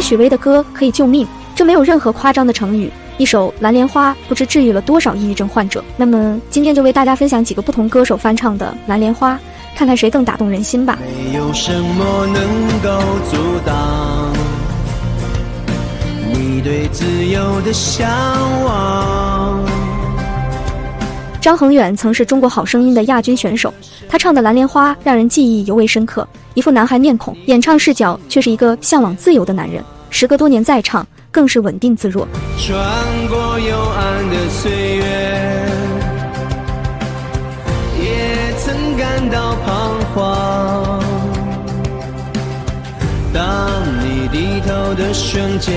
许巍的歌可以救命，这没有任何夸张的成语。一首《蓝莲花》不知治愈了多少抑郁症患者。那么今天就为大家分享几个不同歌手翻唱的《蓝莲花》，看看谁更打动人心吧。没有什么能够阻挡你对自由的向往。张恒远曾是中国好声音的亚军选手，他唱的《蓝莲花》让人记忆尤为深刻，一副男孩面孔，演唱视角却是一个向往自由的男人。时隔多年再唱，更是稳定自若。穿过幽暗的岁月，也曾感到彷徨。当你低头的瞬间，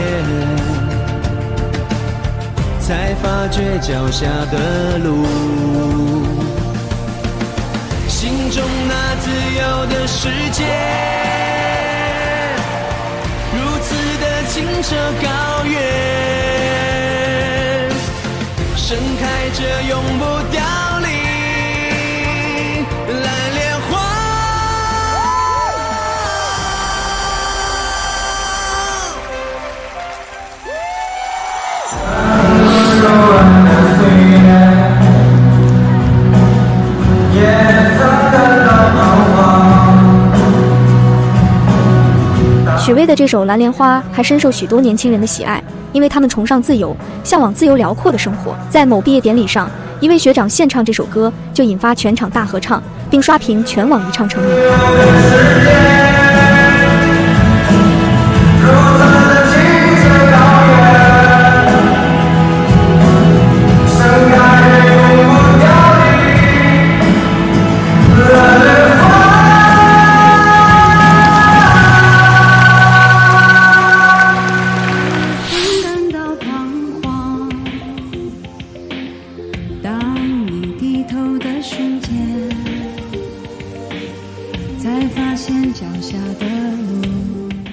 才发觉脚下的路，心中那自由的世界，如此的清澈高远，盛开着永不凋的这首《蓝莲花》还深受许多年轻人的喜爱，因为他们崇尚自由，向往自由辽阔的生活。在某毕业典礼上，一位学长献唱这首歌，就引发全场大合唱，并刷屏全网一唱成名。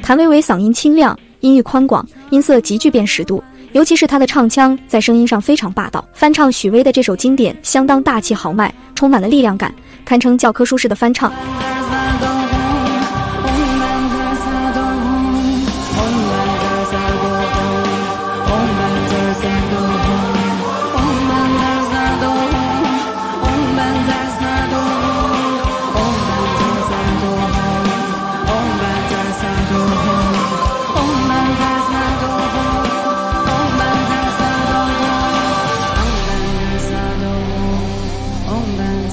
谭维维嗓音清亮，音域宽广，音色极具辨识度，尤其是他的唱腔在声音上非常霸道。翻唱许巍的这首经典，相当大气豪迈，充满了力量感，堪称教科书式的翻唱。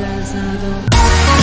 as I don't.